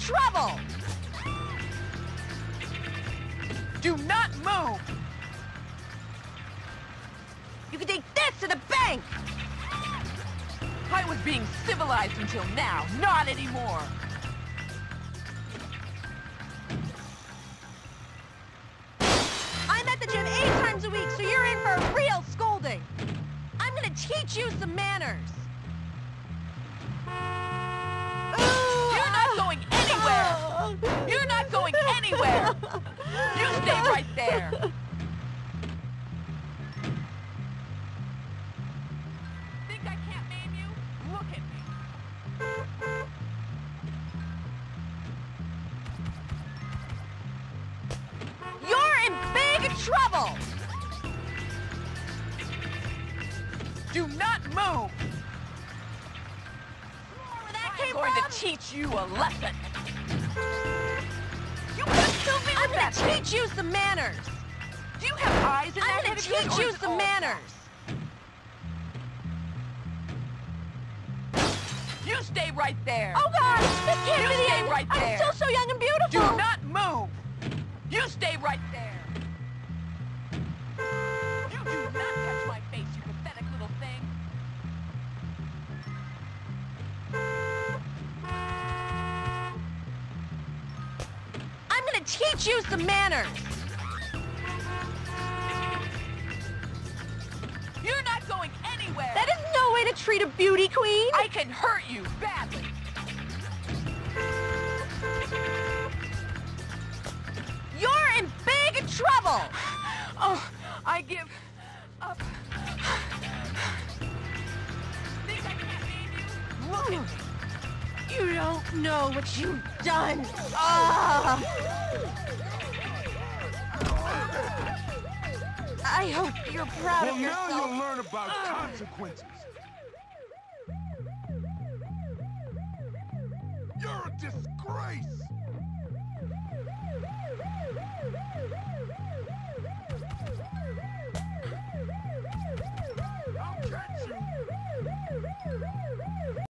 trouble! Do not move! You can take this to the bank! I was being civilized until now, not anymore! I'm at the gym eight times a week, so you're in for a real scolding! I'm gonna teach you some manners! Trouble! Do not move! I'm going from? to teach you a lesson! You could still be I'm gonna teach you some manners! Do you have eyes in I'm that gonna of yours, teach you some manners! You stay right there! Oh God! This can't You be the end! right I'm still so young and beautiful! Do not move! You stay right there! Teach you some manners! You're not going anywhere! That is no way to treat a beauty queen! I can hurt you badly! You're in big trouble! Oh, I give up. Think I can't you? Look at me! You don't know what you've done! Ah! I hope you're proud Well, of now you'll learn about consequences. You're a disgrace.